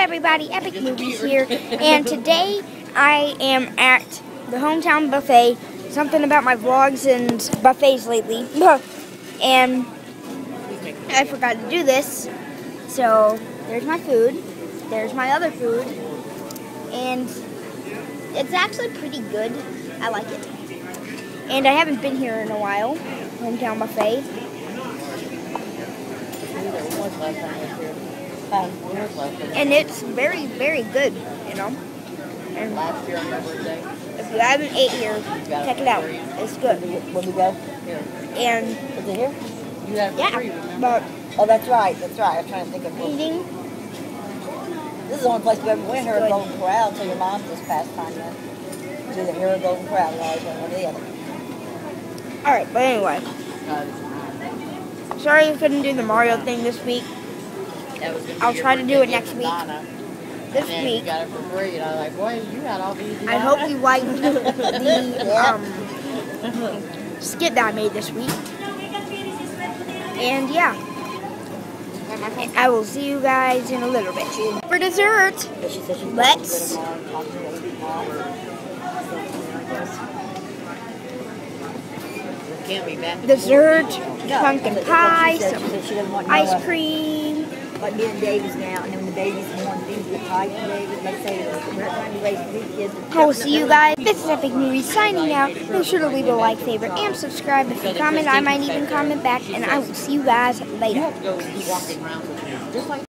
everybody? EpicMoviez here, and today I am at the hometown buffet. Something about my vlogs and buffets lately, and I forgot to do this. So there's my food. There's my other food, and it's actually pretty good. I like it, and I haven't been here in a while. Hometown buffet. And it's very, very good, you know. And Last year on my birthday. if you haven't ate here, check it out. It's good. When we go? Here. And Is it here? You have yeah, free, but Oh, that's right. That's right. I was trying to think of what. eating, This is the only place we ever went here at Golden Corral until your mom just passed time went. To the here at Golden Corral. We always went one or the other. all right. But anyway, sorry I couldn't do the Mario thing this week. I'll try to do it next week. This week, got it for free. And I was like, boy, you got all these. I hope you liked the um, skit that I made this week. And yeah, I will see you guys in a little bit. For dessert, But she said she's Let's- going to go tomorrow and talk to the other mom or something like this. Can't be back. dessert, pumpkin pie, some she said she doesn't want no, ice cream. Like me and David's now, and then when the baby's born, things get tight for David. They say we're trying to raise three kids. I will see you guys. This is EpicMoviez signing out. Make sure to leave a like, favorite, and subscribe. If you comment, I might even comment back. And I will see you guys later.